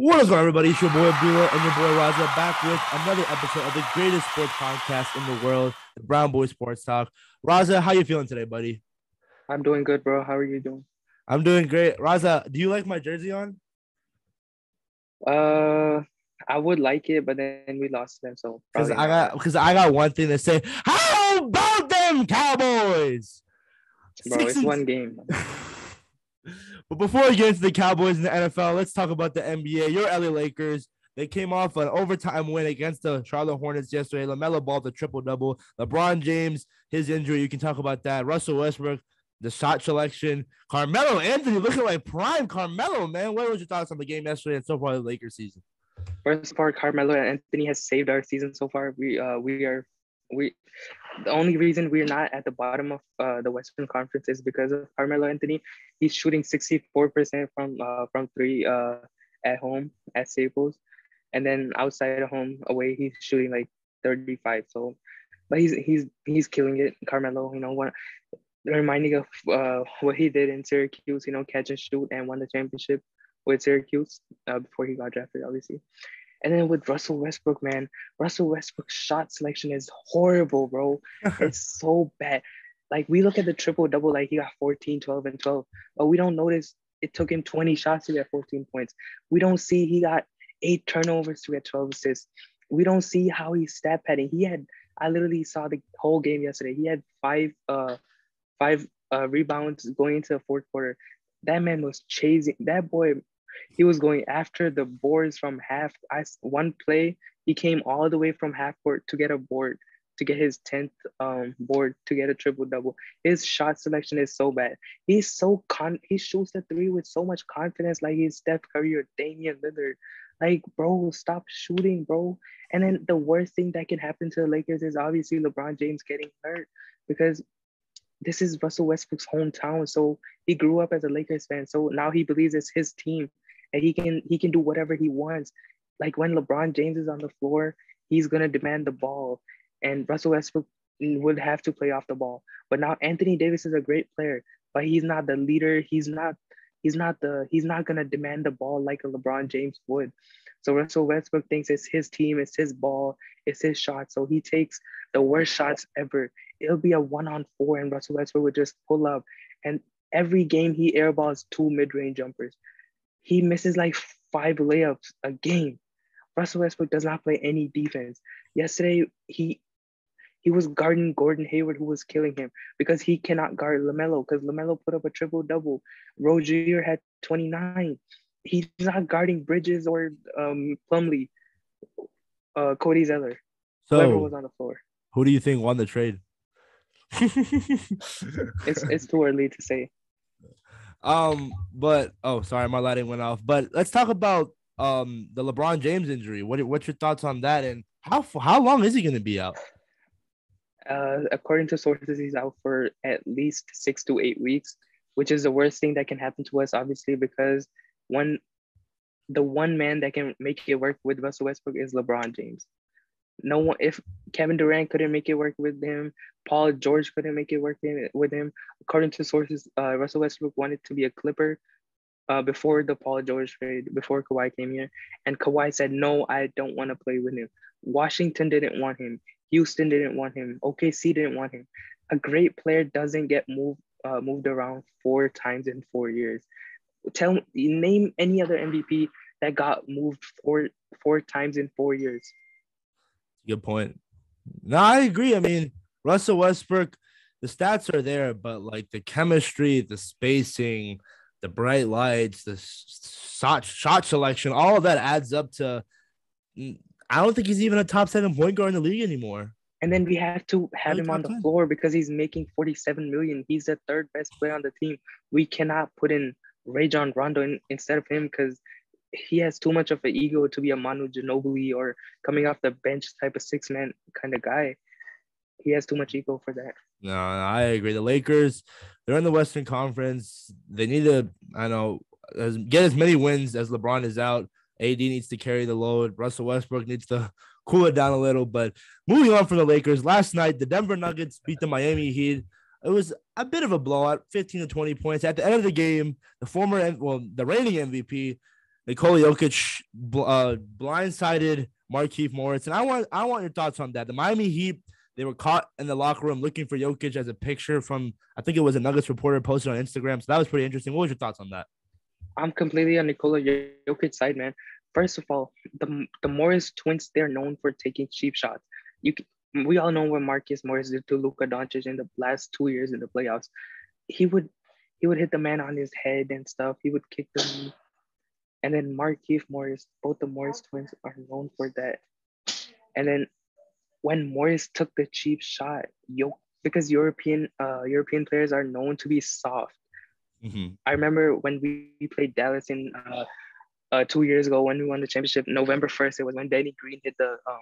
What is up, everybody? It's your boy Abdullah and your boy Raza back with another episode of the greatest sports podcast in the world, the Brown Boy Sports Talk. Raza, how you feeling today, buddy? I'm doing good, bro. How are you doing? I'm doing great. Raza, do you like my jersey on? Uh, I would like it, but then we lost them, so Because I got because I got one thing to say. How about them Cowboys? bro. Six It's and- one game. But before we get into the Cowboys and the NFL, let's talk about the NBA. Your LA Lakers. They came off an overtime win against the Charlotte Hornets yesterday. LaMelo Ball, the triple double. LeBron James, his injury. You can talk about that. Russell Westbrook, the shot selection. Carmelo Anthony looking like prime Carmelo, man. What was your thoughts on the game yesterday and so far the Lakers season? First part, Carmelo and Anthony has saved our season so far. We uh we are we the only reason we're not at the bottom of uh, the Western Conference is because of Carmelo Anthony. He's shooting 64% from uh from three uh at home at Staples. And then outside of home away, he's shooting like 35. So but he's he's he's killing it. Carmelo, you know, one reminding of uh what he did in Syracuse, you know, catch and shoot and won the championship with Syracuse uh, before he got drafted, obviously. And then with Russell Westbrook, man, Russell Westbrook's shot selection is horrible, bro. It's so bad. Like we look at the triple double, like he got 14, 12, and 12, but we don't notice it took him 20 shots to get 14 points. We don't see he got eight turnovers to get 12 assists. We don't see how he's stat padding. He had, I literally saw the whole game yesterday. He had five, uh, five uh, rebounds going into the fourth quarter. That man was chasing that boy. He was going after the boards from half. I one play he came all the way from half court to get a board to get his tenth um board to get a triple double. His shot selection is so bad. He's so con. He shoots the three with so much confidence, like he's Steph Curry or Damian Lillard. Like, bro, stop shooting, bro. And then the worst thing that can happen to the Lakers is obviously LeBron James getting hurt because this is Russell Westbrook's hometown. So he grew up as a Lakers fan. So now he believes it's his team and he can he can do whatever he wants. Like when LeBron James is on the floor, he's gonna demand the ball. And Russell Westbrook would have to play off the ball. But now Anthony Davis is a great player, but he's not the leader. He's not he's not the he's not gonna demand the ball like a LeBron James would. So Russell Westbrook thinks it's his team, it's his ball, it's his shot. So he takes the worst shots ever. It'll be a one on four, and Russell Westbrook would just pull up. And every game he airballs two mid-range jumpers. He misses like five layups a game. Russell Westbrook does not play any defense. Yesterday, he he was guarding Gordon Hayward, who was killing him because he cannot guard LaMelo because LaMelo put up a triple double. Rozier had 29. He's not guarding Bridges or um, Plumlee, uh, Cody Zeller. So Whoever was So, on the floor. who do you think won the trade? It's, it's too early to say. Um, but oh, sorry, my lighting went off. But let's talk about um the LeBron James injury. What what's your thoughts on that? And how how long is he going to be out? Uh, according to sources, he's out for at least six to eight weeks, which is the worst thing that can happen to us, obviously, because one, the one man that can make it work with Russell Westbrook is LeBron James. No one, if Kevin Durant couldn't make it work with him, Paul George couldn't make it work with him. According to sources, uh, Russell Westbrook wanted to be a Clipper uh, before the Paul George trade, before Kawhi came here, and Kawhi said, "No, I don't want to play with him." Washington didn't want him. Houston didn't want him. OKC didn't want him. A great player doesn't get moved uh, moved around four times in four years. Tell name any other MVP that got moved four four times in four years. Good point. No, I agree. I mean, Russell Westbrook, the stats are there, but like the chemistry, the spacing, the bright lights, the shot shot selection, all of that adds up to. mm, I don't think he's even a top seven point guard in the league anymore. And then we have to have him on the 10. floor because he's making 47 million. He's the third best player on the team. We cannot put in Rajon Rondo in, instead of him because he has too much of an ego to be a Manu Ginobili or coming off the bench type of six man kind of guy. He has too much ego for that. No, I agree. The Lakers, they're in the Western Conference. They need to, I know, get as many wins as LeBron is out. AD needs to carry the load. Russell Westbrook needs to cool it down a little. But moving on from the Lakers, last night the Denver Nuggets beat the Miami Heat. It was a bit of a blowout, 15 to 20 points. At the end of the game, the former, well, the reigning MVP, Nikola Jokic uh, blindsided Markieff Morris, and I want I want your thoughts on that. The Miami Heat they were caught in the locker room looking for Jokic as a picture from I think it was a Nuggets reporter posted on Instagram. So that was pretty interesting. What was your thoughts on that? I'm completely on Nikola Jokic side, man. First of all, the the Morris twins they're known for taking cheap shots. You we all know what Marcus Morris did to Luka Doncic in the last two years in the playoffs. He would he would hit the man on his head and stuff. He would kick the and then Markieff Morris, both the Morris twins are known for that. And then when Morris took the cheap shot, yo, because European uh, European players are known to be soft. Mm-hmm. I remember when we played Dallas in uh, uh, two years ago when we won the championship, November first. It was when Danny Green hit the um,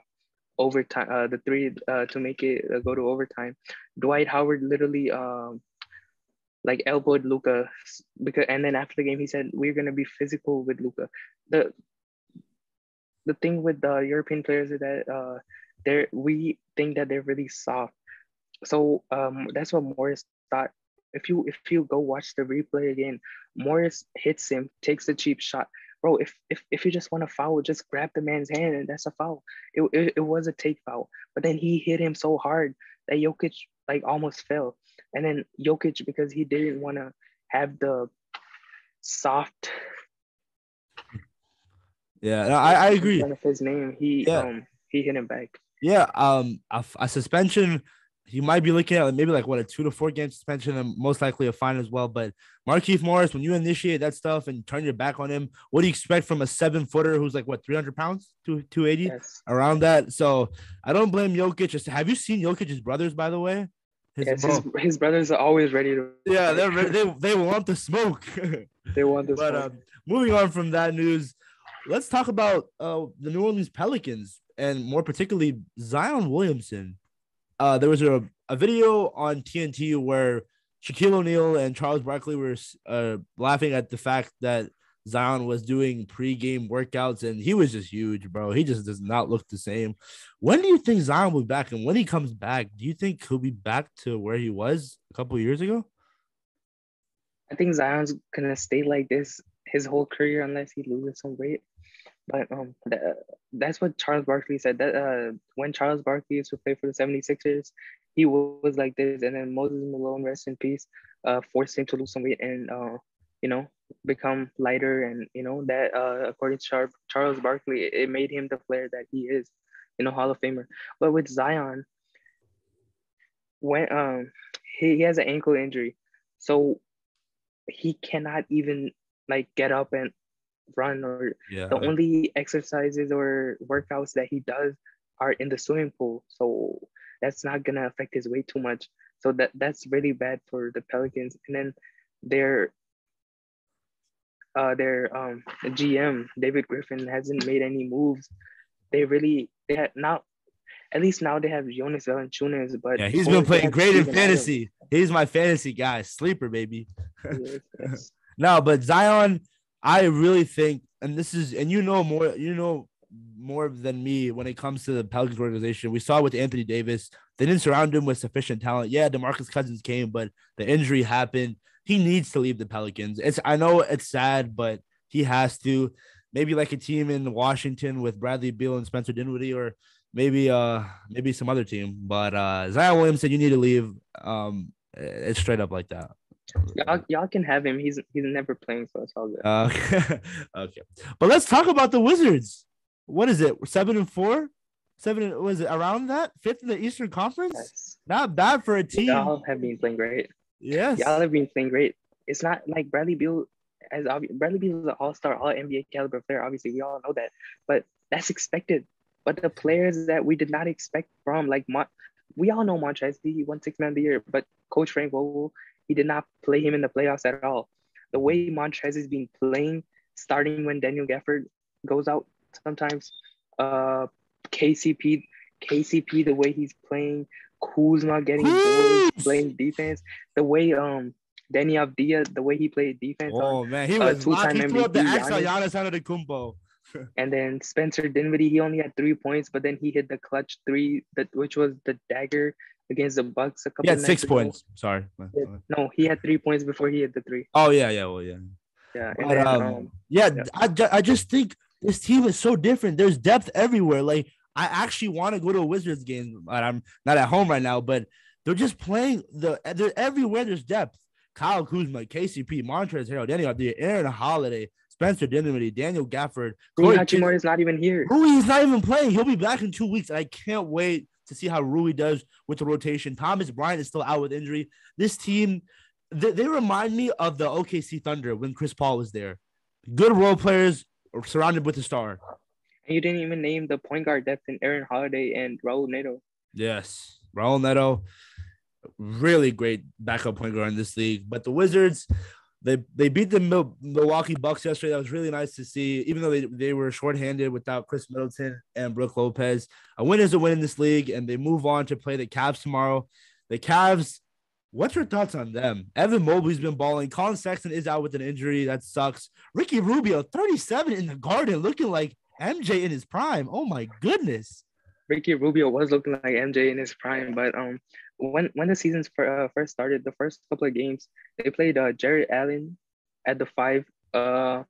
overtime, uh, the three uh, to make it uh, go to overtime. Dwight Howard literally um, like elbowed Luka because, and then after the game he said we're gonna be physical with Luka. The the thing with the European players is that uh, they're we think that they're really soft. So um, that's what Morris thought. If you if you go watch the replay again, Morris hits him, takes a cheap shot. Bro, if if, if you just want to foul, just grab the man's hand and that's a foul. It, it, it was a take foul. But then he hit him so hard that Jokic like almost fell. And then Jokic, because he didn't want to have the soft. Yeah, I, I agree. Of his name, he yeah. um he hit him back. Yeah, um, a, a suspension. He might be looking at maybe like what a two to four game suspension and most likely a fine as well. But Markieff Morris, when you initiate that stuff and turn your back on him, what do you expect from a seven footer who's like what 300 pounds, to 280 yes. around that? So I don't blame Jokic. Just have you seen Jokic's brothers, by the way? His, yes, his, his, brothers are always ready to. Yeah, they're they they want the smoke. they want the but, smoke. Um, moving on from that news, let's talk about uh, the New Orleans Pelicans and more particularly Zion Williamson. Uh, there was a, a video on TNT where Shaquille O'Neal and Charles Barkley were uh, laughing at the fact that Zion was doing pre-game workouts and he was just huge, bro. He just does not look the same. When do you think Zion will be back? And when he comes back, do you think he'll be back to where he was a couple years ago? I think Zion's gonna stay like this his whole career unless he loses some weight. But um, that, that's what Charles Barkley said. That uh, when Charles Barkley used to play for the 76ers, he was like this, and then Moses Malone, rest in peace, uh, forced him to lose some weight, and uh, you know, become lighter, and you know that uh, according to Char- Charles Barkley, it made him the player that he is, you know, Hall of Famer. But with Zion, when um, he, he has an ankle injury, so he cannot even like get up and run or yeah. the only exercises or workouts that he does are in the swimming pool so that's not gonna affect his weight too much so that that's really bad for the pelicans and then their uh their um gm david griffin hasn't made any moves they really they had now at least now they have Jonas Valanciunas, but yeah, he's been playing great in fantasy. He's my fantasy guy, sleeper baby. yes, yes. no, but Zion, I really think, and this is, and you know more, you know more than me when it comes to the Pelicans organization. We saw with Anthony Davis, they didn't surround him with sufficient talent. Yeah, DeMarcus Cousins came, but the injury happened. He needs to leave the Pelicans. It's I know it's sad, but he has to. Maybe like a team in Washington with Bradley Beal and Spencer Dinwiddie, or maybe uh maybe some other team. But uh Zion Williamson, said you need to leave. Um, it's straight up like that. Y'all, y'all can have him. He's he's never playing, so it's all good. Uh, okay, but let's talk about the Wizards. What is it? Seven and four. Seven was it around that fifth in the Eastern Conference? Yes. Not bad for a team. Y'all have been playing great. Yes, y'all have been playing great. It's not like Bradley Beal as obvi- Bradley Beal is an All Star, All NBA caliber player. Obviously, we all know that, but that's expected. But the players that we did not expect from, like Mon- we all know Montrezl, he won six man of the year, but Coach Frank Vogel he did not play him in the playoffs at all. The way Montrez is been playing, starting when Daniel Gafford goes out sometimes, uh, KCP, KCP, the way he's playing, Kuzma getting boards, playing defense, the way um Deni Avdija, the way he played defense. Oh on, man, he uh, was two-time he threw up the axe on Giannis Antetokounmpo. and then Spencer Dinwiddie, he only had three points, but then he hit the clutch three, that which was the dagger against the Bucks a couple. He had six ago. points. Sorry. No, he had three points before he hit the three. Oh yeah, yeah, well yeah. Yeah, But, then, um, um, yeah, yeah. I, ju- I just think this team is so different. There's depth everywhere. Like I actually want to go to a Wizards game, but I'm not at home right now. But they're just playing the. They're everywhere. There's depth. Kyle Kuzma, KCP, Montrezl Harrell, Danny Avdija, Aaron Holiday, Spencer Dinwiddie, Daniel Gafford, Rui Corey Hachimura is not even here. Rui is not even playing. He'll be back in two weeks. I can't wait to see how Rui does with the rotation. Thomas Bryant is still out with injury. This team, they, they remind me of the OKC Thunder when Chris Paul was there. Good role players surrounded with a star. You didn't even name the point guard depth in Aaron Holiday and Raul Neto. Yes. Raul Neto, really great backup point guard in this league. But the Wizards, they they beat the Mil- Milwaukee Bucks yesterday. That was really nice to see, even though they, they were shorthanded without Khris Middleton and Brook Lopez. A win is a win in this league, and they move on to play the Cavs tomorrow. The Cavs, what's your thoughts on them? Evan Mobley's been balling. Collin Sexton is out with an injury. That sucks. Ricky Rubio, 37 in the garden, looking like MJ in his prime. Oh my goodness. Ricky Rubio was looking like MJ in his prime, but um, when when the seasons for, uh, first started, the first couple of games, they played uh, Jarrett Allen at the five, uh,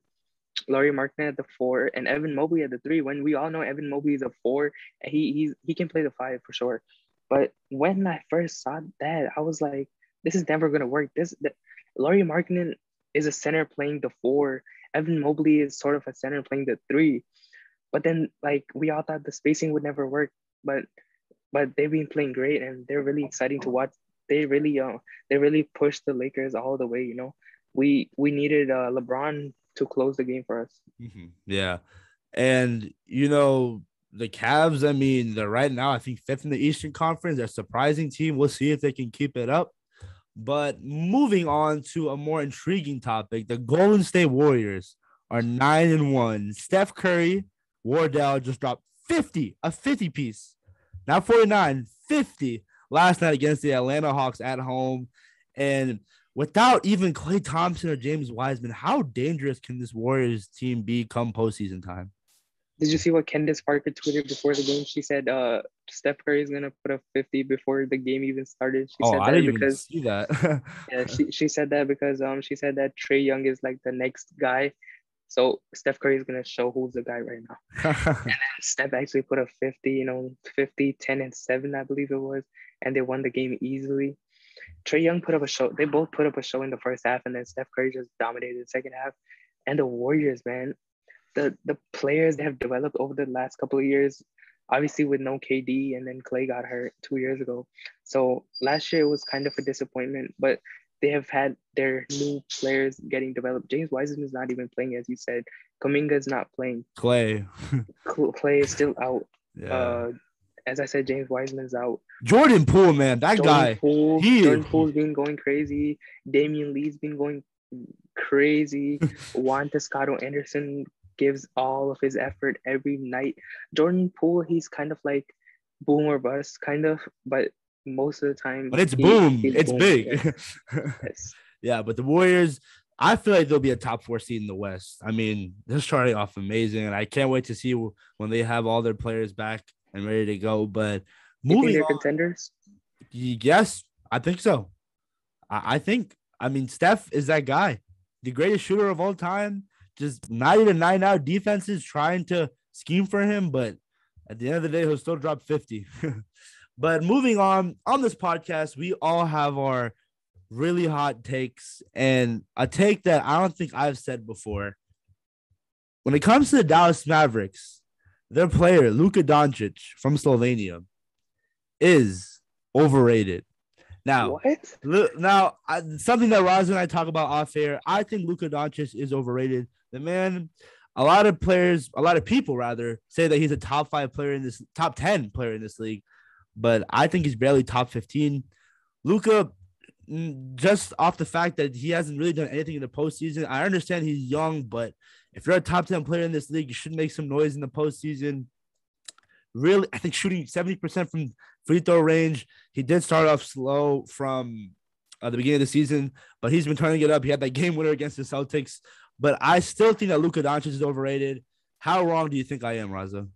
Lauri Markkanen at the four, and Evan Mobley at the three. When we all know Evan Mobley is a four, he he's, he can play the five for sure. But when I first saw that, I was like, this is never gonna work. This the, Lauri Markkanen is a center playing the four. Evan Mobley is sort of a center playing the three. But then like we all thought the spacing would never work, but but they've been playing great and they're really exciting to watch. They really uh they really pushed the Lakers all the way, you know. We we needed uh LeBron to close the game for us. Mhm. Yeah. And you know, the Cavs, I mean, they're right now, I think fifth in the Eastern Conference. They're a surprising team. We'll see if they can keep it up. But moving on to a more intriguing topic, the Golden State Warriors are nine and one. Steph Curry, Wardell just dropped 50, a 50 piece, not 49, 50 last night against the Atlanta Hawks at home. And without even Klay Thompson or James Wiseman, how dangerous can this Warriors team be come postseason time? Did you see what Candace Parker tweeted before the game? She said uh Steph Curry is gonna put up 50 before the game even started. She oh, said I that didn't because even see that. yeah, she, she said that because um she said that Trae Young is like the next guy. So Steph Curry is gonna show who's the guy right now. Steph actually put up 50, you know, 50, 10, and 7, I believe it was, and they won the game easily. Trae Young put up a show. They both put up a show in the first half, and then Steph Curry just dominated the second half. And the Warriors, man, the the players they have developed over the last couple of years, obviously with no KD, and then Klay got hurt two years ago. So last year it was kind of a disappointment, but they have had their new players getting developed. James Wiseman is not even playing, as you said. Kuminga is not playing. Klay. Klay is still out. Yeah. Uh, as I said, James Wiseman's out. Jordan Poole, man, that Jordan guy. Poole, he- Jordan Poole's been going crazy. Damian Lee's been going crazy. Juan Toscano Anderson gives all of his effort every night. Jordan Poole, he's kind of like boom or bust, kind of, but most of the time. But it's he- boom. It's boom. big. Yes. Yes. Yeah, but the Warriors, I feel like they'll be a top four seed in the West. I mean, they're starting off amazing, and I can't wait to see when they have all their players back and ready to go. But You think moving on, contenders? yes, I think so. I, I think, I mean, Steph is that guy, the greatest shooter of all time. Just nine to nine out defenses trying to scheme for him, but at the end of the day, he'll still drop 50. but moving on, on this podcast, we all have our really hot takes and a take that I don't think I've said before. When it comes to the Dallas Mavericks, their player, Luka Doncic from Slovenia, is overrated. Now, What? Now I, something that Roz and I talk about off air. I think Luka Doncic is overrated. The man, a lot of players, a lot of people rather say that he's a top five player in this, top ten player in this league, but I think he's barely top fifteen. Luka, just off the fact that he hasn't really done anything in the postseason. I understand he's young, but if you're a top ten player in this league, you should make some noise in the postseason. Really, I think shooting seventy percent from free throw range. He did start off slow from uh, the beginning of the season, but he's been turning it up. He had that game winner against the Celtics. But I still think that Luka Doncic is overrated. How wrong do you think I am, Raza?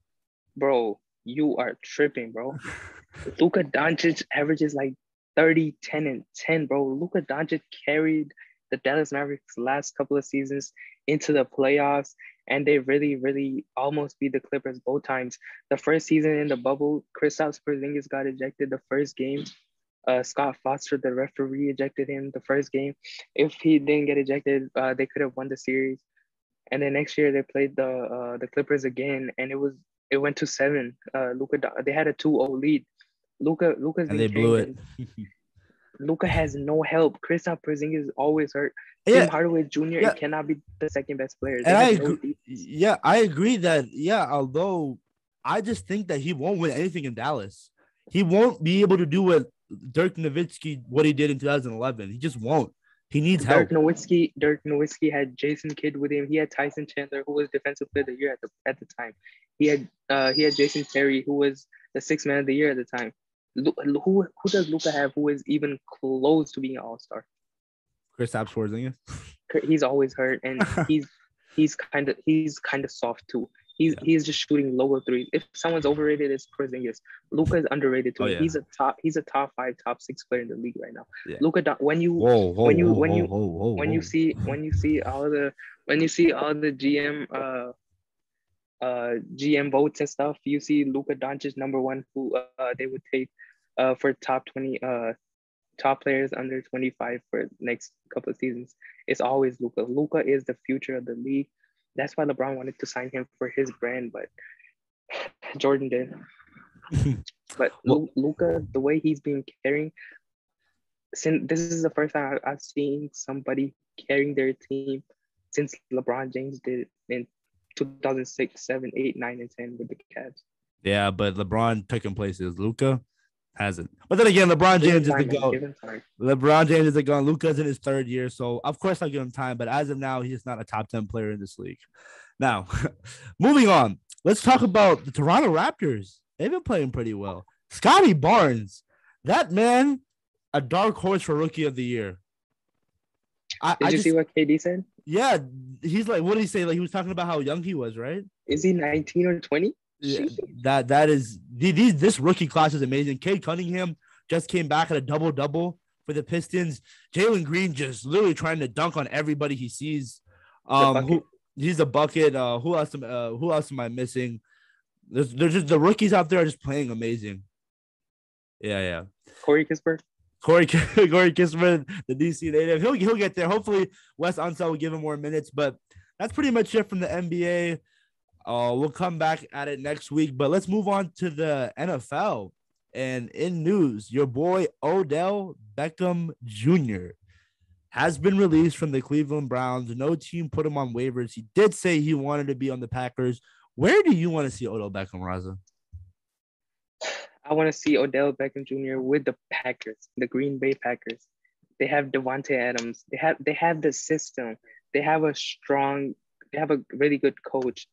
Bro, you are tripping, bro. Luka Doncic averages like 30, 10, and 10, bro. Luka Doncic carried the Dallas Mavericks last couple of seasons into the playoffs, and they really, really almost beat the Clippers both times. The first season in the bubble, Kristaps Porzingis got ejected the first game. Uh, Scott Foster, the referee, ejected him the first game. If he didn't get ejected, uh, they could have won the series. And then next year they played the uh, the Clippers again, and it was it went to seven. Uh, Luka, they had a 2-0 lead. Luka, Luka's and they blew it. Luka has no help. Kristaps Porzingis is always hurt. Yeah. Tim Hardaway Jr. Yeah. cannot be the second best player. and I agree. Yeah, I agree that yeah. Although I just think that he won't win anything in Dallas. He won't be able to do what Dirk Nowitzki what he did in 2011. He just won't. He needs Dirk help. Nowitzki, Dirk Nowitzki had Jason Kidd with him. He had Tyson Chandler, who was defensive player of the year at the at the time. He had uh, he had Jason Terry, who was the sixth man of the year at the time. Who who does Luka have who is even close to being an all star? Kristaps Porzingis. He's always hurt, and he's he's kind of he's kind of soft too. He's yeah. he's just shooting lower threes. If someone's overrated, it's Porzingis. Luka is underrated too. Oh, yeah. He's a top he's a top five, top six player in the league right now. Yeah. Luka, when you whoa, whoa, when you whoa, when you when you see when you see all the when you see all the GM uh uh GM votes and stuff, you see Luka Doncic number one, who uh, they would take uh for top twenty uh top players under 25 for next couple of seasons. It's always Luka. Luka is the future of the league. That's why LeBron wanted to sign him for his brand, but Jordan did. but well, Luka, the way he's been carrying, since this is the first time I've seen somebody carrying their team since LeBron James did in 2006, 7, 8, 9, and 10 with the Cavs. Yeah, but LeBron taking places. Luka hasn't. But then again, LeBron James is the go. LeBron James is the go. Luka's in his third year, so of course I'll give him time. But as of now, he's not a top ten player in this league. Now, moving on, let's talk about the Toronto Raptors. They've been playing pretty well. Scottie Barnes, that man, a dark horse for Rookie of the Year. I, did I you just, see what KD said? Yeah, he's like, what did he say? Like he was talking about how young he was, right? Is he 19 or 20? Yeah, that that is these this rookie class is amazing. Cade Cunningham just came back at a double double for the Pistons. Jalen Green just literally trying to dunk on everybody he sees. Um, who, he's a bucket. Uh, who else? Am, uh, who else am I missing? There's there's just the rookies out there are just playing amazing. Yeah, yeah. Corey Kispert. Corey Corey Kispert, the DC native. He'll he'll get there. Hopefully, Wes Unseld will give him more minutes, but that's pretty much it from the NBA. Uh, we'll come back at it next week, but let's move on to the NFL. And in news, your boy Odell Beckham Jr. has been released from the Cleveland Browns. No team put him on waivers. He did say he wanted to be on the Packers. Where do you want to see Odell Beckham, Raza? I want to see Odell Beckham Jr. with the Packers, the Green Bay Packers. They have Davante Adams. They have they have the system. They have a strong. They have a really good coach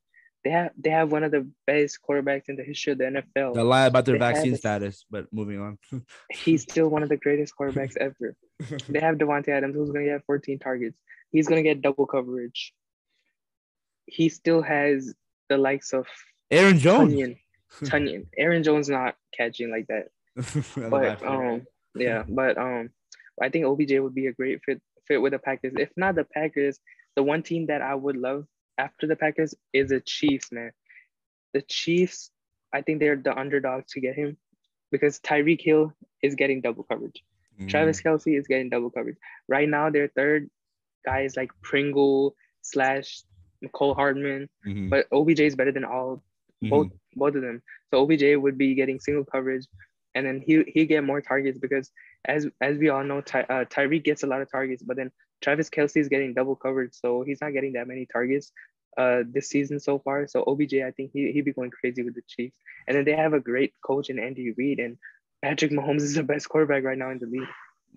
they have they have one of the best quarterbacks in the history of the NFL. They lie about their they vaccine status, but moving on. he's still one of the greatest quarterbacks ever. they have Davante Adams, who's going to get 14 targets. He's going to get double coverage. He still has the likes of Aaron Jones. Tonyan. Tonyan. Aaron Jones not catching like that. but um, yeah, but um, I think OBJ would be a great fit fit with the Packers. If not the Packers, the one team that I would love after the Packers is the Chiefs, man. The Chiefs, I think they're the underdog to get him because Tyreek Hill is getting double coverage. Mm. Travis Kelce is getting double coverage. Right now, their third guy is like Pringle slash Mecole Hardman, mm-hmm. but OBJ is better than all mm-hmm. both of them. So OBJ would be getting single coverage, and then he he get more targets because as as we all know, Ty, uh, Tyreek gets a lot of targets, but then Travis Kelce is getting double covered, so he's not getting that many targets uh, this season so far. So OBJ, I think he he'd be going crazy with the Chiefs. And then they have a great coach in Andy Reid, and Patrick Mahomes is the best quarterback right now in the league.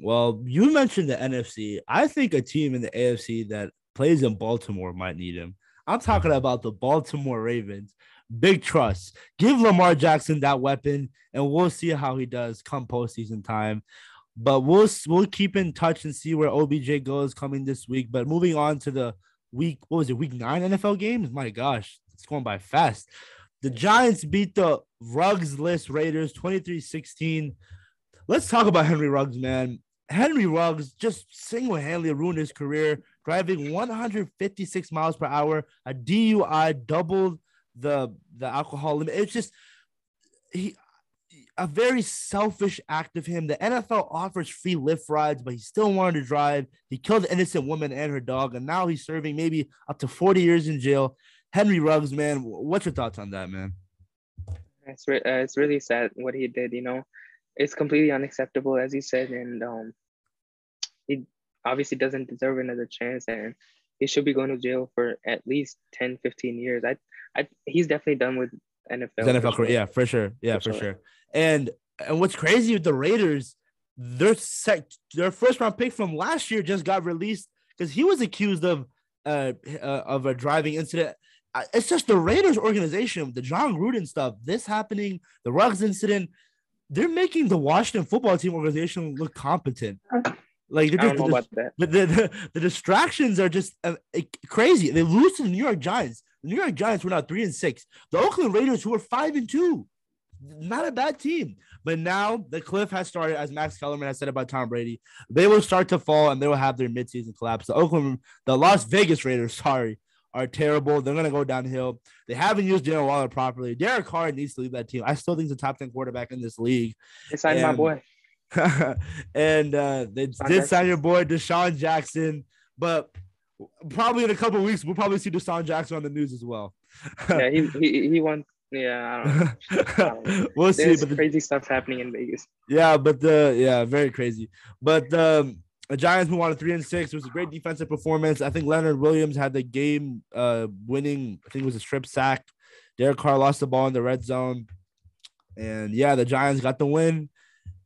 Well, you mentioned the NFC. I think a team in the AFC that plays in Baltimore might need him. I'm talking about the Baltimore Ravens. Big trust. Give Lamar Jackson that weapon, and we'll see how he does come postseason time. But we'll we'll keep in touch and see where OBJ goes coming this week. But moving on to the week, what was it, week nine NFL games? My gosh, it's going by fast. The Giants beat the Ruggs list Raiders 23 16. Let's talk about Henry Ruggs, man. Henry Ruggs just single-handedly ruined his career, driving 156 miles per hour, a DUI, doubled the the alcohol limit. It's just he a very selfish act of him. The NFL offers free Lyft rides, but he still wanted to drive. He killed an innocent woman and her dog, and now he's serving maybe up to 40 years in jail. Henry Ruggs, man, what's your thoughts on that, man? It's re- uh, it's really sad what he did. You know, it's completely unacceptable, as you said, and um, he obviously doesn't deserve another chance, and he should be going to jail for at least 10, 15 years. I, I, he's definitely done with NFL. NFL career, yeah, for sure, yeah, for, for sure. sure. And and what's crazy with the Raiders, their sec, their first round pick from last year just got released because he was accused of uh, uh of a driving incident. It's just the Raiders organization, the Jon Gruden stuff, this happening, the Ruggs incident. They're making the Washington football team organization look competent. Like they're just, the, the, the, the, distractions are just uh, crazy. They lose to the New York Giants. The New York Giants were now three and six. The Oakland Raiders, who were five and two, not a bad team. But now the cliff has started, as Max Kellerman has said about Tom Brady. They will start to fall and they will have their midseason collapse. The Oakland, the Las Vegas Raiders, sorry, are terrible. They're gonna go downhill. They haven't used Darren Waller properly. Derek Carr needs to leave that team. I still think he's a top 10 quarterback in this league. They signed and, my boy. and uh, they DeSean did Jackson. sign your boy DeSean Jackson, but probably in a couple weeks we'll probably see DeSean Jackson on the news as well. yeah, he he, he won yeah, I don't know. I don't know. we'll There's see. But crazy the, stuff happening in Vegas. Yeah, but the yeah, very crazy. But um, the Giants move on to three and six. It was a great defensive performance. I think Leonard Williams had the game uh winning. I think it was a strip sack. Derek Carr lost the ball in the red zone, and yeah, the Giants got the win.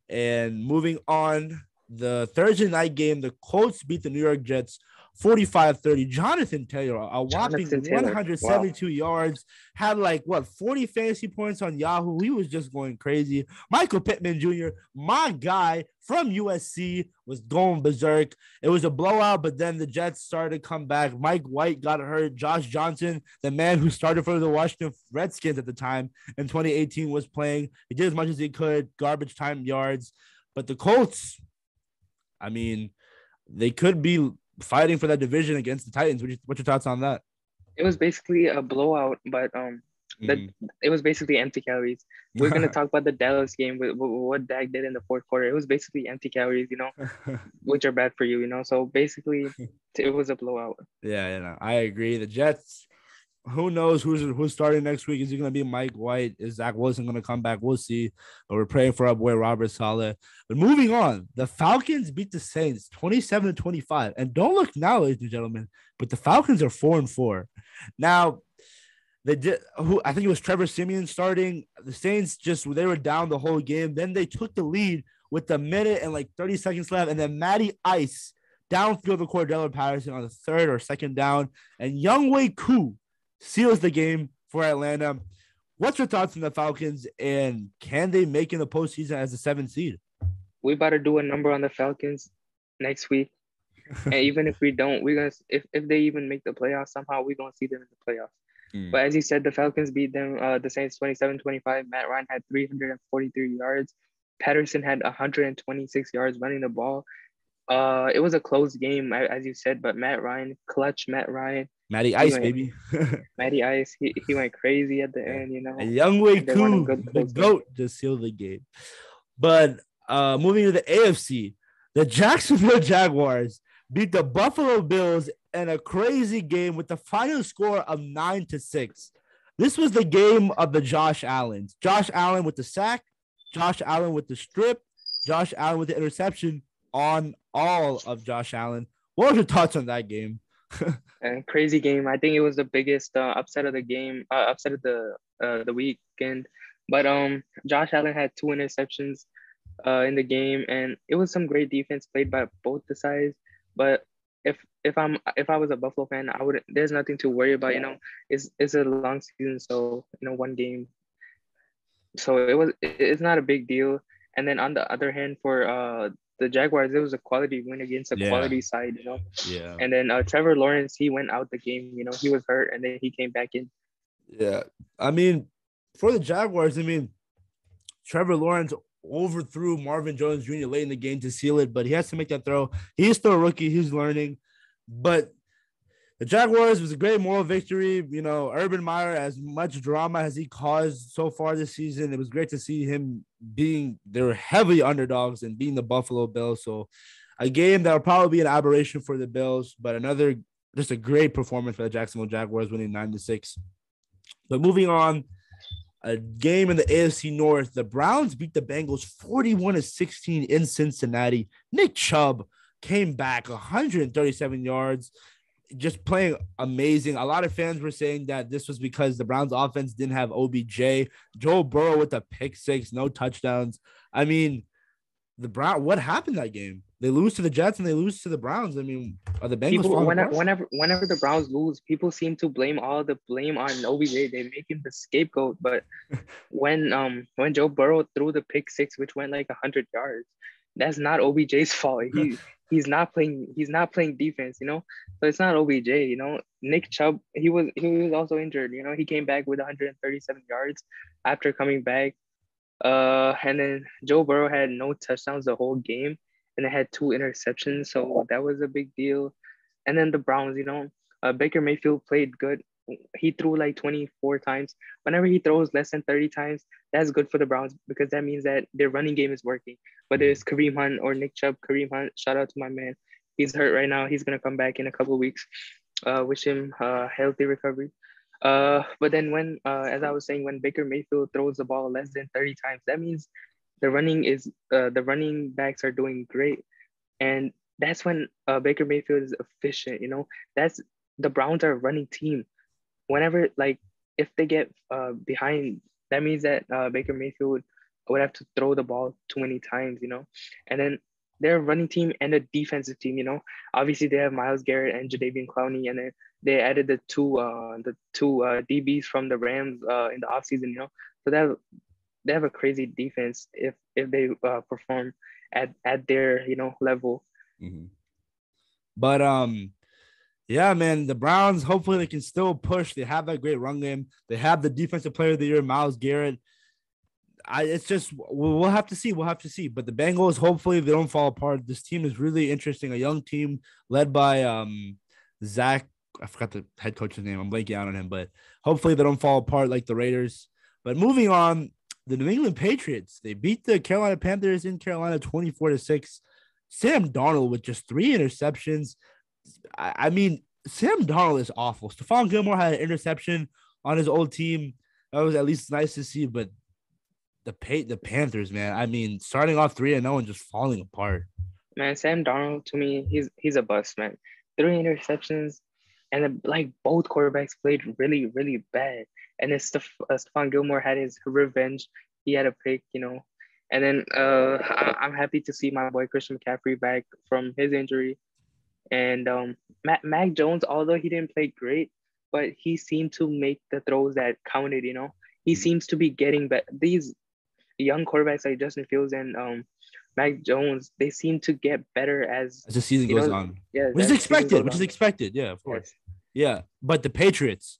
And moving on, the Thursday night game, the Colts beat the New York Jets 45 30. Jonathan Taylor, a whopping 172 wow. yards, had like what 40 fantasy points on Yahoo. He was just going crazy. Michael Pittman Jr., my guy from USC, was going berserk. It was a blowout, but then the Jets started to come back. Mike White got hurt. Josh Johnson, the man who started for the Washington Redskins at the time in 2018, was playing. He did as much as he could, garbage time yards. But the Colts, I mean, they could be fighting for that division against the Titans. what's your thoughts on that? It was basically a blowout, but um, that mm. it was basically empty calories. We're gonna talk about the Dallas game with, with what Dak did in the fourth quarter. It was basically empty calories, you know, which are bad for you, you know. So basically, it was a blowout. Yeah, yeah, no, I agree. The Jets who knows who's who's starting next week? Is he going to be Mike White? Is Zach Wilson going to come back? We'll see. But we're praying for our boy Robert Saleh. But moving on, the Falcons beat the Saints 27 to 25. And don't look now, ladies and gentlemen, but the Falcons are four and four. Now, they did who I think it was Trevor Siemian starting. The Saints just they were down the whole game. Then they took the lead with a minute and like 30 seconds left. And then Matty Ice downfield the Cordell Patterson on the third or second down. And Younghoe Koo seals the game for Atlanta. What's your thoughts on the Falcons and can they make in the postseason as a seventh seed? We about to do a number on the Falcons next week. and even if we don't, we're gonna if, if they even make the playoffs somehow, we're gonna see them in the playoffs. Mm. But as you said, the Falcons beat them, uh, the Saints 27-25. Matt Ryan had 343 yards. Patterson had 126 yards running the ball. Uh, it was a close game, as you said, but Matt Ryan, clutch Matt Ryan, Matty Ice, went, baby. Matty Ice, he, he went crazy at the end, you know. A Younghoe Koo, the goat, just sealed the game. But uh, moving to the AFC, the Jacksonville Jaguars beat the Buffalo Bills in a crazy game with the final score of nine to six. This was the game of the Josh Allens. Josh Allen with the sack, Josh Allen with the strip, Josh Allen with the interception on all of Josh Allen. What were your thoughts on that game? and crazy game. I think it was the biggest uh, upset of the game, uh, upset of the uh, the weekend. But um, Josh Allen had two interceptions uh, in the game, and it was some great defense played by both the sides. But if if I'm if I was a Buffalo fan, I would. There's nothing to worry about. You know, it's it's a long season, so you know one game. So it was it's not a big deal. And then on the other hand, for uh the Jaguars, it was a quality win against a yeah. quality side, you know. Yeah. And then uh, Trevor Lawrence, he went out the game. You know, he was hurt, and then he came back in. Yeah, I mean, for the Jaguars, I mean, Trevor Lawrence overthrew Marvin Jones Jr. late in the game to seal it, but he has to make that throw. He's still a rookie, he's learning. But the Jaguars was a great moral victory. You know, Urban Meyer, as much drama as he caused so far this season, it was great to see him being they were heavy underdogs and being the Buffalo Bills. So a game that will probably be an aberration for the Bills, but another just a great performance for the Jacksonville Jaguars winning nine to six. But moving on, a game in the AFC North, the Browns beat the Bengals 41 to 16 in Cincinnati. Nick Chubb came back 137 yards just playing amazing. A lot of fans were saying that this was because the Browns offense didn't have OBJ. Joe Burrow with a pick six, no touchdowns. I mean, the Brown what happened that game? They lose to the Jets and they lose to the Browns. I mean, are the Bengals people, whenever, whenever whenever the Browns lose, people seem to blame all the blame on OBJ. They make him the scapegoat. But when um when Joe Burrow threw the pick six, which went like hundred yards, that's not OBJ's fault. He he's not playing he's not playing defense, you know. So it's not OBJ, you know. Nick Chubb, he was he was also injured, you know. He came back with 137 yards after coming back. Uh and then Joe Burrow had no touchdowns the whole game and it had two interceptions, so that was a big deal. And then the Browns, you know, uh, Baker Mayfield played good he threw like 24 times. Whenever he throws less than 30 times, that's good for the Browns because that means that their running game is working. Whether it's Kareem Hunt or Nick Chubb, Kareem Hunt, shout out to my man. He's hurt right now. He's gonna come back in a couple weeks. Uh, wish him a healthy recovery. Uh, but then when, uh, as I was saying, when Baker Mayfield throws the ball less than 30 times, that means the running is uh, the running backs are doing great, and that's when uh, Baker Mayfield is efficient. You know, that's the Browns are a running team whenever like if they get uh, behind, that means that uh, Baker Mayfield would have to throw the ball too many times, you know. And then they're a running team and a defensive team, you know. Obviously, they have Myles Garrett and Jadeveon Clowney, and then they added the two uh, the two uh, DBs from the Rams uh, in the offseason, you know. So that they have a crazy defense if if they uh, perform at at their you know level. Mm-hmm. But um, yeah, man, the Browns hopefully they can still push. They have that great run game. They have the defensive player of the year, Myles Garrett. I it's just we'll have to see. We'll have to see. But the Bengals, hopefully, they don't fall apart. This team is really interesting. A young team led by um Zach. I forgot the head coach's name. I'm blanking out on him, but hopefully they don't fall apart like the Raiders. But moving on, the New England Patriots they beat the Carolina Panthers in Carolina 24 to six. Sam Darnold with just three interceptions. I, mean, Sam Darnold is awful. Stephon Gilmore had an interception on his old team. That was at least nice to see, but the pay the Panthers, man. I mean, starting off three and no and just falling apart. Man, Sam Darnold to me, he's he's a bust, man. Three interceptions, and then, like both quarterbacks played really, really bad. And then Steph, uh, Stephon Gilmore had his revenge. He had a pick, you know. And then uh, I, I'm happy to see my boy Christian McCaffrey back from his injury. And um, Mac, Mac Jones, although he didn't play great, but he seemed to make the throws that counted. You know, he mm-hmm. seems to be getting better. These young quarterbacks like Justin Fields and um, Mac Jones, they seem to get better as, as the season goes know, on. Yeah, which is expected. Which on. is expected. Yeah, of course. Yes. Yeah, but the Patriots,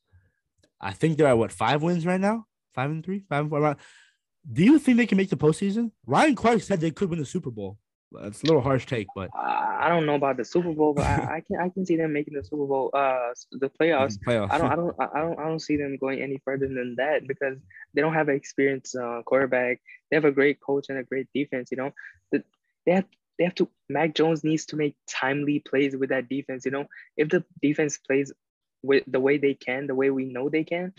I think they're at what five wins right now, five and three, five and four. Do you think they can make the postseason? Ryan Clark said they could win the Super Bowl. It's a little harsh take, but I don't know about the Super Bowl, but I, I, can I can see them making the Super Bowl, uh, the playoffs. playoffs. I don't I don't I don't I don't see them going any further than that because they don't have an experienced uh, quarterback. They have a great coach and a great defense. You know, the, they have they have to. Mac Jones needs to make timely plays with that defense. You know, if the defense plays with the way they can, the way we know they can,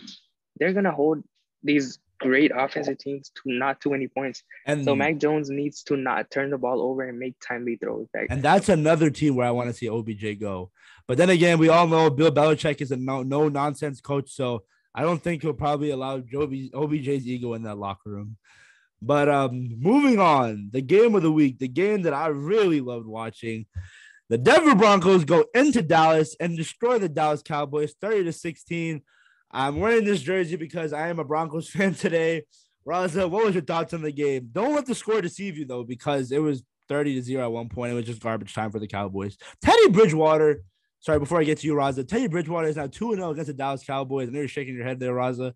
they're gonna hold these great offensive teams to not too many points. And so Mac Jones needs to not turn the ball over and make timely throws. Back. and that's another team where I want to see OBJ go. But then again, we all know Bill Belichick is a no, no nonsense coach, so I don't think he'll probably allow Joby, OBJ's ego in that locker room. But um, moving on, the game of the week, the game that I really loved watching. The Denver Broncos go into Dallas and destroy the Dallas Cowboys 30 to 16. I'm wearing this jersey because I am a Broncos fan today. Raza, what was your thoughts on the game? Don't let the score deceive you though, because it was 30 to 0 at one point. It was just garbage time for the Cowboys. Teddy Bridgewater, sorry, before I get to you, Raza, Teddy Bridgewater is now 2 0 against the Dallas Cowboys. I know you're shaking your head there, Raza.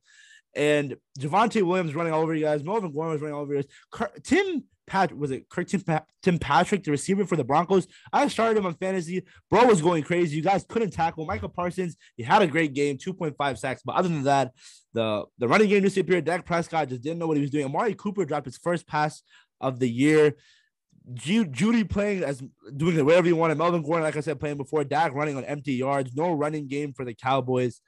And Javonte Williams running all over you guys. Melvin Gordon was running all over you guys. Tim Pat was it Kirk Tim, Tim Patrick, the receiver for the Broncos. I started him on fantasy. Bro was going crazy. You guys couldn't tackle Michael Parsons. He had a great game, 2.5 sacks. But other than that, the, the running game disappeared. Dak Prescott just didn't know what he was doing. Amari Cooper dropped his first pass of the year. Jeudy playing as doing whatever you wanted. Melvin Gordon, like I said, playing before. Dak running on empty yards. No running game for the Cowboys.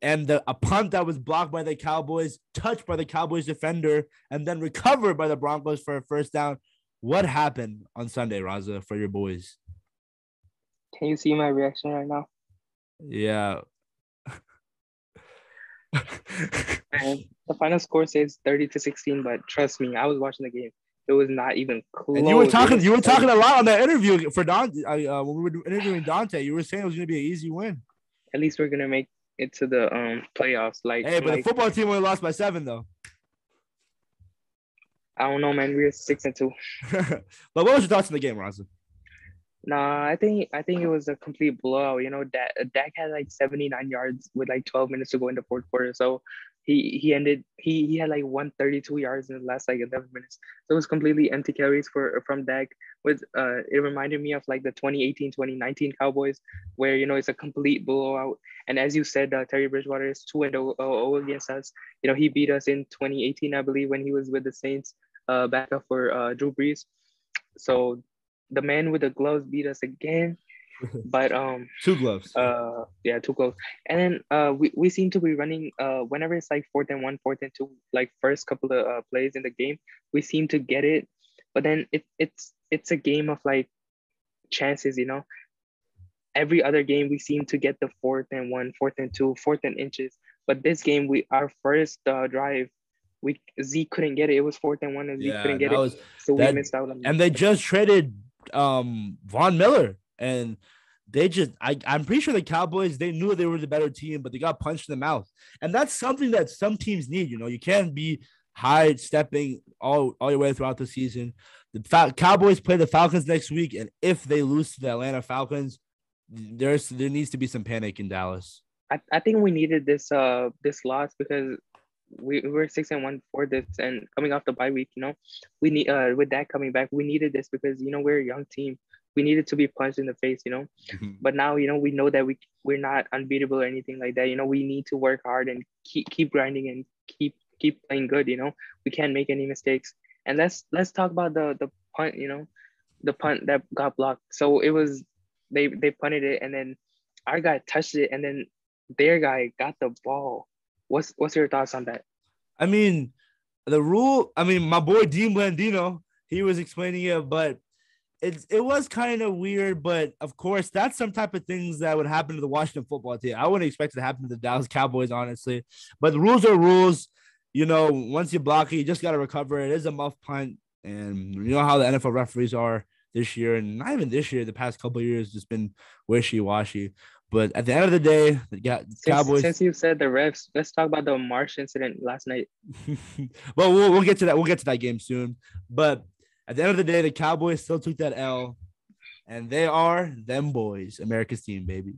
And the, a punt that was blocked by the Cowboys, touched by the Cowboys defender, and then recovered by the Broncos for a first down. What happened on Sunday, Raza, for your boys? Can you see my reaction right now? Yeah. the final score says 30 to 16, but trust me, I was watching the game. It was not even close. And you were talking, you were talking a lot on that interview for Dante. Uh, when we were interviewing Dante, you were saying it was going to be an easy win. At least we're going to make it to the um playoffs. Like, hey, but like, the football team only lost by seven though. I don't know, man. We are six and two. but what was your thoughts on the game, Raza? Nah, I think I think it was a complete blowout. You know, Dak, Dak had like 79 yards with like 12 minutes to go in the fourth quarter. So he he ended he he had like 132 yards in the last like 11 minutes. So it was completely empty carries for from Dak. With uh, it reminded me of like the 2018 2019 Cowboys, where you know it's a complete blowout. And as you said, uh, Teddy Bridgewater is two and 0 against us. You know, he beat us in 2018, I believe, when he was with the Saints, uh, backup for uh, Drew Brees. So the man with the gloves beat us again. but um two gloves uh yeah two gloves and then uh we, we seem to be running uh whenever it's like fourth and one fourth and two like first couple of uh, plays in the game we seem to get it but then it, it's it's a game of like chances you know every other game we seem to get the fourth and one fourth and two fourth and inches but this game we our first uh, drive we Z couldn't get it. It was fourth and one, and Z yeah, couldn't get it. So that, we missed out on. And they just traded um Von Miller, and they just I, I'm pretty sure the Cowboys they knew they were the better team, but they got punched in the mouth. And that's something that some teams need. You know, you can't be high stepping all, all your way throughout the season. The Fal- Cowboys play the Falcons next week, and if they lose to the Atlanta Falcons, there's there needs to be some panic in Dallas. I, I think we needed this uh this loss because we, we were six and one for this and coming off the bye week, you know, we need uh with that coming back, we needed this because you know we're a young team. We needed to be punched in the face, you know. Mm-hmm. But now, you know, we know that we we're not unbeatable or anything like that. You know, we need to work hard and keep keep grinding and keep keep playing good, you know. We can't make any mistakes. And let's let's talk about the the punt, you know, the punt that got blocked. So it was they they punted it and then our guy touched it and then their guy got the ball What's what's your thoughts on that? I mean, the rule. I mean, my boy Dean Blandino, he was explaining it, but it it was kind of weird. But of course, that's some type of things that would happen to the Washington football team. I wouldn't expect it to happen to the Dallas Cowboys, honestly. But the rules are rules. You know, once you block it, you just got to recover. It is a muff punt, and you know how the NFL referees are this year, and not even this year. The past couple years, just been wishy washy. But at the end of the day, the since, Cowboys. Since you said the refs, let's talk about the Marsh incident last night. well, well, we'll get to that. We'll get to that game soon. But at the end of the day, the Cowboys still took that L, and they are them boys, America's team, baby.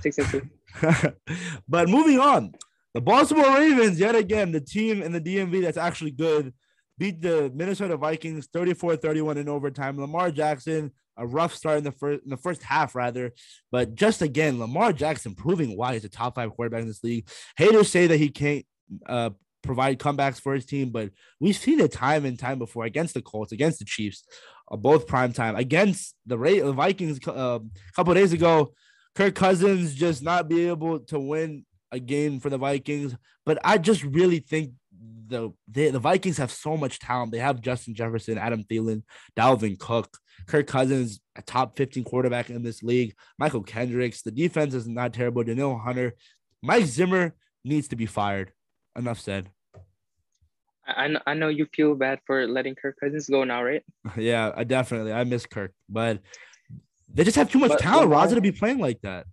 Six and two. but moving on, the Baltimore Ravens, yet again, the team in the DMV that's actually good, beat the Minnesota Vikings 34-31 in overtime. Lamar Jackson a rough start in the first in the first half rather, but just again, Lamar Jackson proving why he's a top five quarterback in this league. Haters say that he can't uh, provide comebacks for his team, but we've seen it time and time before against the Colts, against the Chiefs, uh, both prime time against the, Ray, the Vikings uh, a couple days ago. Kirk Cousins just not be able to win a game for the Vikings, but I just really think the the, the Vikings have so much talent. They have Justin Jefferson, Adam Thielen, Dalvin Cook. Kirk Cousins, a top 15 quarterback in this league. Michael Kendricks. The defense is not terrible. Danielle Hunter. Mike Zimmer needs to be fired. Enough said. I know, I know you feel bad for letting Kirk Cousins go now, right? Yeah, I definitely. I miss Kirk, but they just have too much but talent, Lamar, to be playing like that.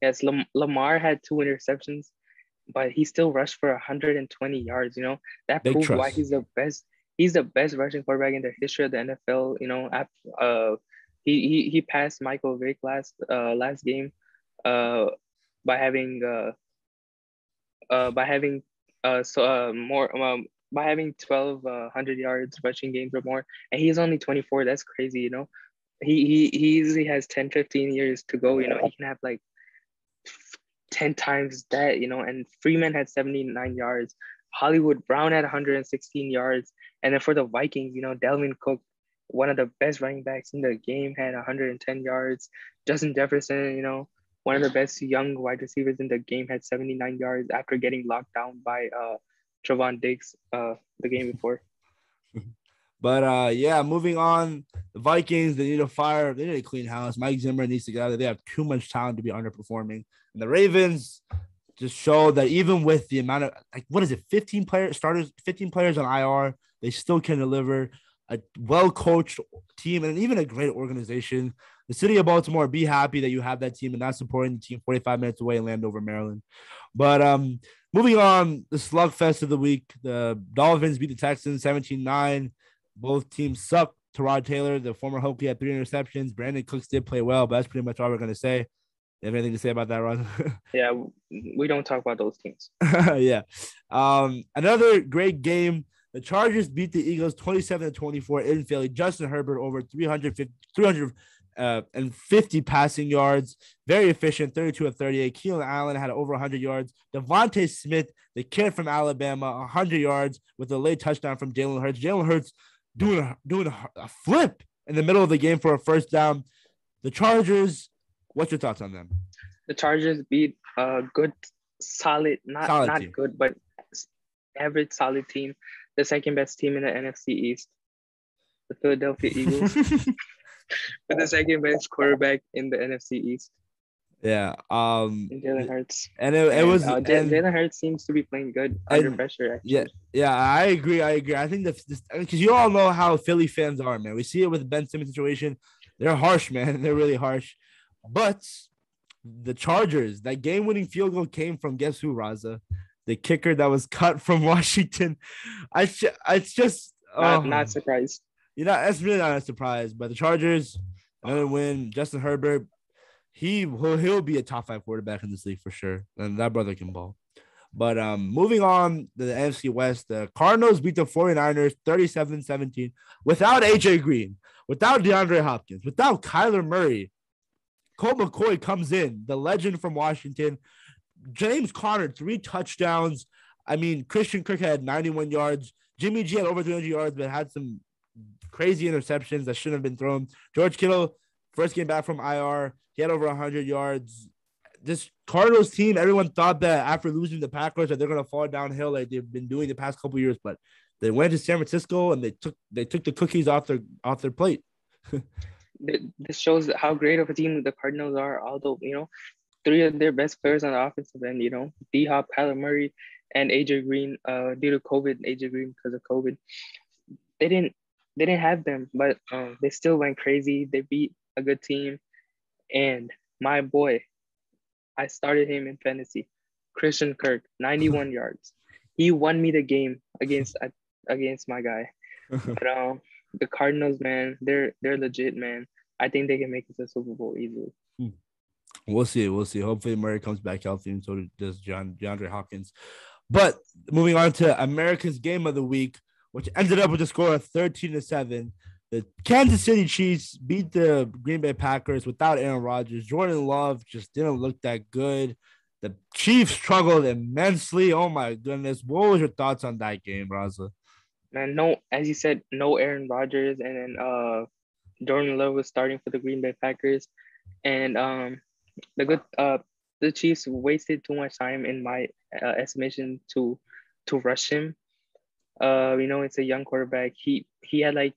Yes, Lam- Lamar had two interceptions, but he still rushed for 120 yards. You know that proves why he's the best he's the best rushing quarterback in the history of the NFL. You know, uh, he he he passed Michael Vick last uh last game, uh, by having uh, uh by having uh, so uh, more um, by having 1,200 uh, yards rushing games or more, and he's only 24. That's crazy, you know. He he he easily has 10, 15 years to go. You know, he can have like 10 times that, you know. And Freeman had 79 yards. Hollywood Brown had 116 yards, and then for the Vikings, you know, Dalvin Cook, one of the best running backs in the game, had 110 yards. Justin Jefferson, you know, one of the best young wide receivers in the game, had 79 yards after getting locked down by uh, Trevon Diggs uh, the game before. But uh, yeah, moving on, the Vikings they need a fire. They need a clean house. Mike Zimmer needs to get out of there. They have too much talent to be underperforming. And the Ravens just show that even with the amount of like what is it, 15 players starters, 15 players on IR, they still can deliver a well coached team and even a great organization the city of Baltimore be happy that you have that team and not supporting the team 45 minutes away in Landover, Maryland. But um, moving on, the slugfest of the week, the Dolphins beat the Texans 17-9. Both teams suck. Tyrod Taylor, the former Hokie, had three interceptions. Brandin Cooks did play well, but that's pretty much all we're gonna say. You have anything to say about that, Ron? yeah, we don't talk about those teams. yeah. Um, another great game. The Chargers beat the Eagles 27 to 24 in Philly. Justin Herbert over 350, 300 uh, and 50 passing yards. Very efficient, 32 of 38. Keenan Allen had over 100 yards. DeVonta Smith, the kid from Alabama, 100 yards with a late touchdown from Jalen Hurts. Jalen Hurts doing a, doing a, a, flip in the middle of the game for a first down. The Chargers, what's your thoughts on them? The Chargers beat a good, solid, not solid not team. good, but average solid team, the second best team in the NFC East, the Philadelphia Eagles. with the second best quarterback in the NFC East. Yeah. Um Jalen Hurts. And it, it was uh, Jalen Hurts seems to be playing good under and, pressure. Actually. Yeah, yeah, I agree. I agree. I think that because you all know how Philly fans are, man. We see it with the Ben Simmons situation. They're harsh, man. They're really harsh. But the Chargers, that game-winning field goal came from guess who, Raza? The kicker that was cut from Washington. I, it's just not, oh. not surprised you know, that's really not a surprise. But the Chargers, another win. Justin Herbert, he will he'll be a top five quarterback in this league for sure. And that brother can ball. But um, moving on to the NFC West, the Cardinals beat the 49ers 37-17 without AJ Green, without DeAndre Hopkins, without Kyler Murray. Colt McCoy comes in, the legend from Washington. James Conner, three touchdowns. I mean, Christian Kirk had 91 yards. Jimmy G had over 300 yards, but had some crazy interceptions that shouldn't have been thrown. George Kittle, first game back from IR, he had over 100 yards. This Cardinals team, everyone thought that after losing the Packers that they're gonna fall downhill like they've been doing the past couple years, but they went to San Francisco and they took they took the cookies off their off their plate. this shows how great of a team the Cardinals are. Although you know, three of their best players on the offensive end, you know, D Hop, Kyler Murray, and AJ Green, uh, due to COVID, AJ Green because of COVID, they didn't they didn't have them, but um, they still went crazy. They beat a good team, and my boy, I started him in fantasy. Christian Kirk, 91 yards. He won me the game against against my guy. but um, the Cardinals, man, they're they're legit, man. I think they can make it to the Super Bowl easily. Hmm. We'll see. We'll see. Hopefully, Murray comes back healthy, and so does John DeAndre Hopkins. But moving on to America's game of the week, which ended up with a score of 13 to 7. The Kansas City Chiefs beat the Green Bay Packers without Aaron Rodgers. Jordan Love just didn't look that good. The Chiefs struggled immensely. Oh my goodness. What was your thoughts on that game, Raza? Man, no, as you said, no Aaron Rodgers, and then uh Jordan Love was starting for the Green Bay Packers. And um the good uh the Chiefs wasted too much time in my uh, estimation to to rush him uh, you know, it's a young quarterback. He he had like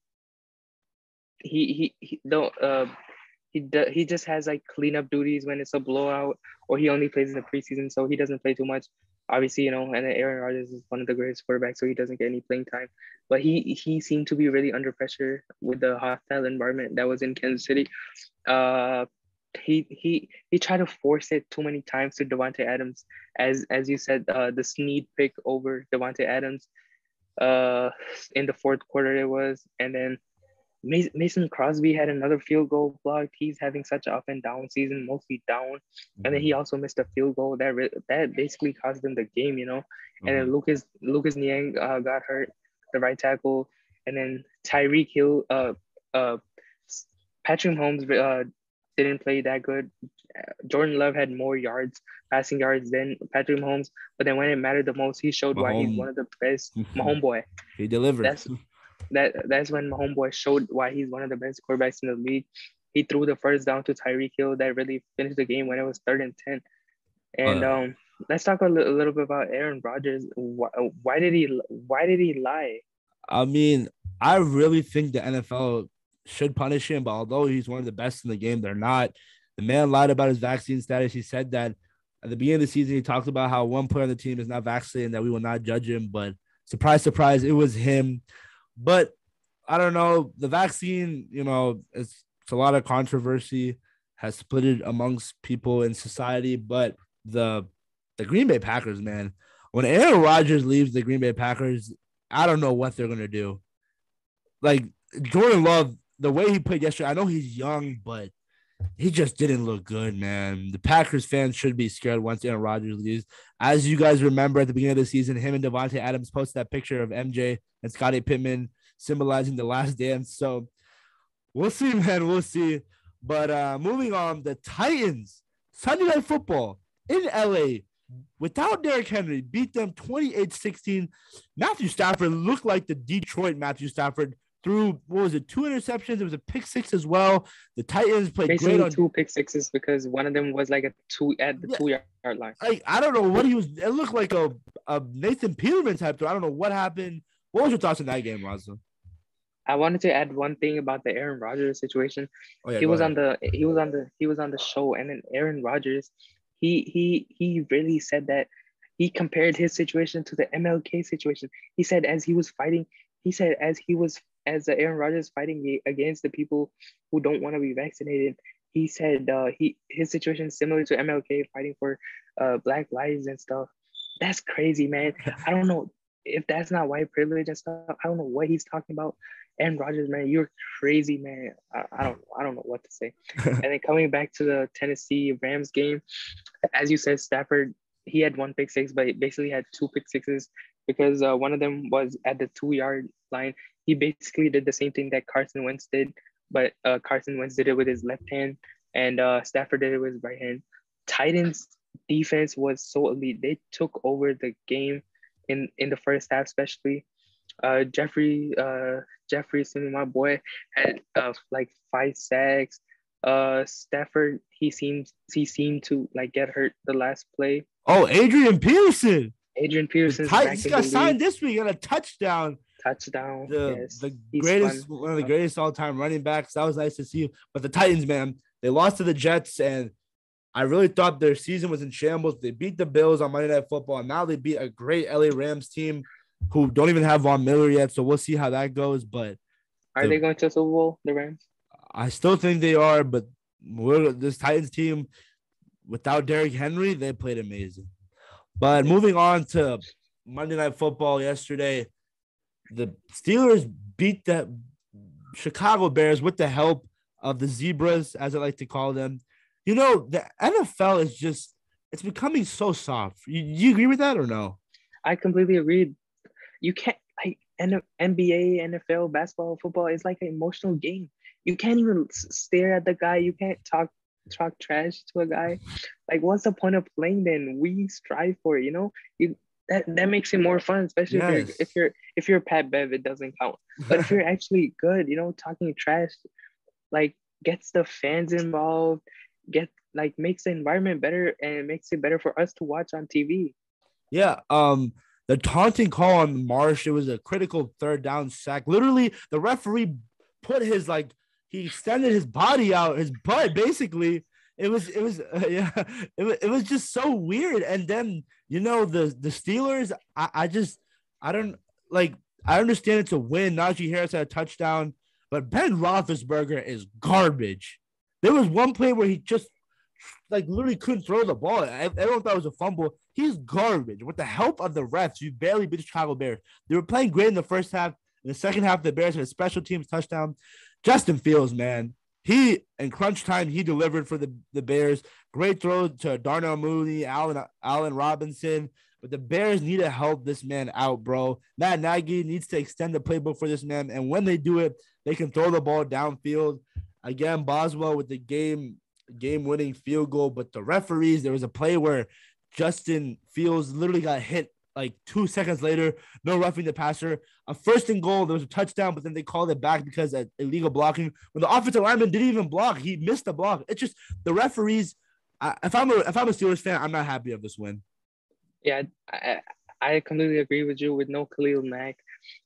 he he, he don't uh he he just has like cleanup duties when it's a blowout, or he only plays in the preseason, so he doesn't play too much. Obviously, you know, and then Aaron Rodgers is one of the greatest quarterbacks, so he doesn't get any playing time. But he he seemed to be really under pressure with the hostile environment that was in Kansas City. Uh, he he he tried to force it too many times to Davante Adams, as as you said, uh, the Sneed pick over Davante Adams uh, in the fourth quarter it was, and then Mason Crosby had another field goal blocked. He's having such an up and down season, mostly down. And then he mm-hmm. also missed a field goal that re- that basically cost them the game, you know. And then mm-hmm. Lucas Lucas Niang uh, got hurt, the right tackle, and then Tyreek Hill, uh, uh, Patrick Mahomes uh, didn't play that good. Jordan Love had more yards, passing yards than Patrick Mahomes, but then when it mattered the most, he showed Mahomes. why he's one of the best. Mahomes boy. He delivered. That's that that's when my homeboy showed why he's one of the best quarterbacks in the league. He threw the first down to Tyreek Hill that really finished the game when it was third and ten. And uh, um, let's talk a little bit about Aaron Rodgers. Why, why did he why did he lie? I mean, I really think the NFL should punish him, but although he's one of the best in the game, they're not. The man lied about his vaccine status. He said that at the beginning of the season, he talked about how one player on the team is not vaccinated and that we will not judge him. But surprise, surprise, it was him. But I don't know. The vaccine, you know, it's, it's a lot of controversy, has split it amongst people in society. But the the Green Bay Packers, man, when Aaron Rodgers leaves the Green Bay Packers, I don't know what they're gonna do. Like Jordan Love, the way he played yesterday, I know he's young, but he just didn't look good, man. The Packers fans should be scared once Aaron Rodgers leaves. As you guys remember at the beginning of the season, him and Davante Adams posted that picture of MJ and Scottie Pippen symbolizing the last dance. So we'll see, man. We'll see. But uh moving on, the Titans, Sunday night football in LA without Derrick Henry, beat them 28-16. Matthew Stafford looked like the Detroit Matthew Stafford threw what was it, two interceptions. It was a pick six as well. The Titans played Basically great on two pick sixes because one of them was like a two at the yeah. two yard line. Like I don't know what he was. It looked like a, a Nathan Peterman type throw. I don't know what happened. What was your thoughts on that game, Raza? I wanted to add one thing about the Aaron Rodgers situation. Oh, yeah, he was ahead. on the he was on the he was on the show, and then Aaron Rodgers, he he he really said that he compared his situation to the MLK situation. He said as he was fighting, he said as he was as Aaron Rodgers fighting against the people who don't want to be vaccinated, he said uh, he his situation is similar to MLK fighting for uh, Black lives and stuff. That's crazy, man. I don't know if that's not white privilege and stuff. I don't know what he's talking about. Aaron Rodgers, man, you're crazy, man. I, I don't I don't know what to say. and then coming back to the Tennessee Rams game, as you said, Stafford he had one pick six, but he basically had two pick sixes because uh, one of them was at the two yard line he basically did the same thing that Carson Wentz did, but uh, Carson Wentz did it with his left hand, and uh, Stafford did it with his right hand. Titans defense was so elite; they took over the game in in the first half, especially. Uh, Jeffrey uh, Jeffrey, my boy, had uh, like five sacks. Uh, Stafford, he seems he seemed to like get hurt the last play. Oh, Adrian Peterson. Adrian Peterson. Titans got signed this week. Got a touchdown touchdown. The, yes. the greatest, one of the greatest all time running backs. That was nice to see. But the Titans, man, they lost to the Jets, and I really thought their season was in shambles. They beat the Bills on Monday Night Football, and now they beat a great LA Rams team who don't even have Von Miller yet. So we'll see how that goes. But are the, they going to Super Bowl, the Rams? I still think they are, but this Titans team without Derrick Henry, they played amazing. But moving on to Monday Night Football yesterday, the Steelers beat the Chicago Bears with the help of the Zebras, as I like to call them. You know, the NFL is just it's becoming so soft. You, you agree with that or no? I completely agree. You can't like NBA, NFL, basketball, football. It's like an emotional game. You can't even stare at the guy. You can't talk talk trash to a guy. Like, what's the point of playing then? We strive for it, you know. You that that makes it more fun, especially yes. if you're if you're if you're Pat Bev, it doesn't count. But if you're actually good, you know, talking trash, like gets the fans involved, get like makes the environment better and makes it better for us to watch on TV. Yeah. Um the taunting call on Marsh, it was a critical third down sack. Literally, the referee put his like he extended his body out, his butt basically, it was it was uh, yeah it was, it was just so weird. And then you know the the steelers i, I just i don't like i understand it's a win. Najee harris had a touchdown but ben roethlisberger is garbage. There was one play where he just like literally couldn't throw the ball. Don't thought it was a fumble. He's garbage. With the help of the refs? You barely beat the chicago bears. They were playing great in the first half. In the second half the bears had a special teams touchdown. Justin Fields, man, he in crunch time he delivered for the, the Bears. Great throw to Darnell Mooney, Allen Allen Robinson. But the Bears need to help this man out, bro. Matt Nagy needs to extend the playbook for this man. And when they do it, they can throw the ball downfield. Again, Boswell with the game game winning field goal. But the referees, there was a play where Justin Fields literally got hit like two seconds later, no roughing the passer. A first and goal, there was a touchdown, but then they called it back because of illegal blocking. When the offensive lineman didn't even block, he missed the block. It's just the referees. I, if I'm a if I'm a Steelers fan, I'm not happy of this win. Yeah, I, I completely agree with you. With no Khalil Mack,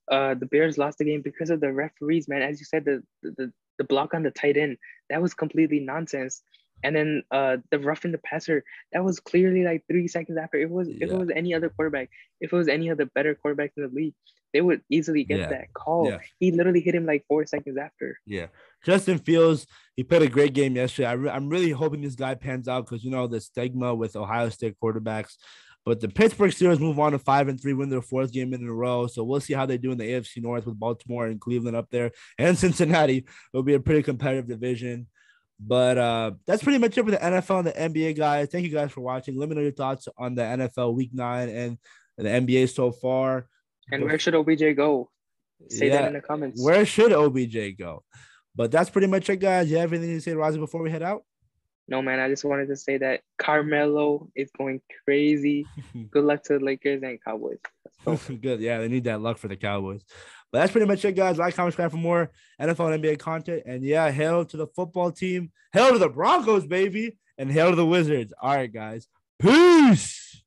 uh, the Bears lost the game because of the referees. Man, as you said, the the the block on the tight end that was completely nonsense. And then uh, the roughing the passer, that was clearly like three seconds after. It was yeah. if it was any other quarterback, if it was any other better quarterback in the league, they would easily get yeah. that call. Yeah. He literally hit him like four seconds after. Yeah. Justin Fields, he played a great game yesterday. I re- I'm really hoping this guy pans out because you know the stigma with Ohio State quarterbacks. But the Pittsburgh Steelers move on to five and three, win their fourth game in a row. So we'll see how they do in the AFC North with Baltimore and Cleveland up there and Cincinnati. It'll be a pretty competitive division. But uh, that's pretty much it for the NFL and the NBA guys. Thank you guys for watching. Let me know your thoughts on the NFL Week Nine and the NBA so far. And where should OBJ go? Say yeah, that in the comments. Where should OBJ go? But that's pretty much it, guys. You have anything to say, Razi, before we head out? No, man. I just wanted to say that Carmelo is going crazy. Good luck to the Lakers and Cowboys. Good. Yeah, they need that luck for the Cowboys. But that's pretty much it, guys. Like, comment, subscribe for more NFL and NBA content. And yeah, hail to the football team. Hail to the Broncos, baby. And hail to the Wizards. All right, guys. Peace.